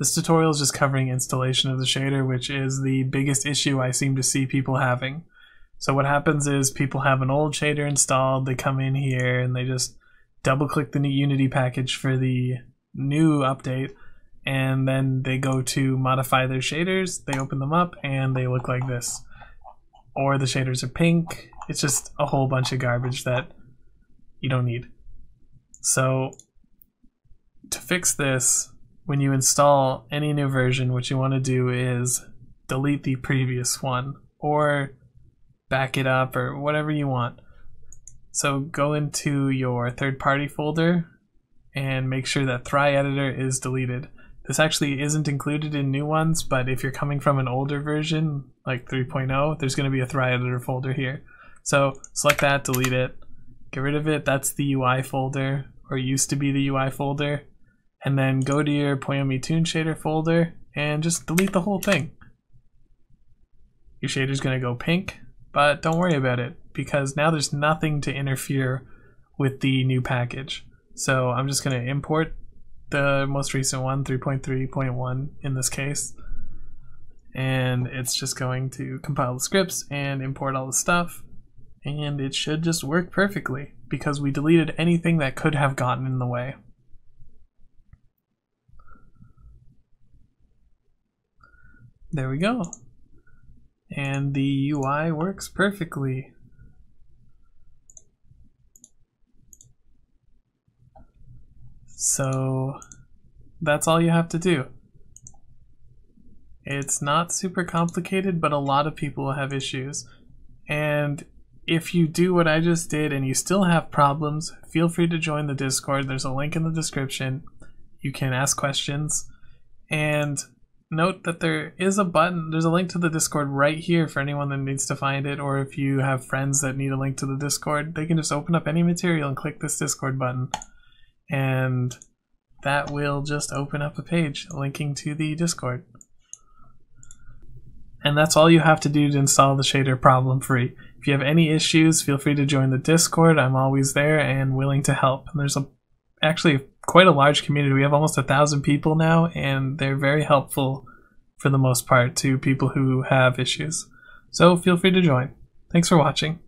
This tutorial is just covering installation of the shader, which is the biggest issue I seem to see people having. So what happens is people have an old shader installed, they come in here and they just double click the new Unity package for the new update, and then they go to modify their shaders, they open them up, and they look like this. Or the shaders are pink. It's just a whole bunch of garbage that you don't need. So to fix this, when you install any new version, what you want to do is delete the previous one or back it up or whatever you want. So go into your third party folder and make sure that Thry editor is deleted. This actually isn't included in new ones, but if you're coming from an older version, like 3.0, there's going to be a Thry editor folder here. So select that, delete it, get rid of it. That's the UI folder, or used to be the UI folder. And then go to your Poiyomi Toon Shader folder and just delete the whole thing. Your shader's going to go pink, but don't worry about it because now there's nothing to interfere with the new package. So I'm just going to import the most recent one, 3.3.1 in this case. And it's just going to compile the scripts and import all the stuff. And it should just work perfectly because we deleted anything that could have gotten in the way. There we go. And the UI works perfectly. So that's all you have to do. It's not super complicated, but a lot of people have issues. And if you do what I just did and you still have problems, feel free to join the Discord. There's a link in the description. You can ask questions. And note that there is a button, there's a link to the Discord right here for anyone that needs to find it, or if you have friends that need a link to the Discord, they can just open up any material and click this Discord button. And that will just open up a page linking to the Discord. And that's all you have to do to install the shader problem free. If you have any issues, feel free to join the Discord. I'm always there and willing to help. And there's a actually quite a large community. We have almost a thousand people now, and they're very helpful for the most part to people who have issues. So feel free to join. Thanks for watching.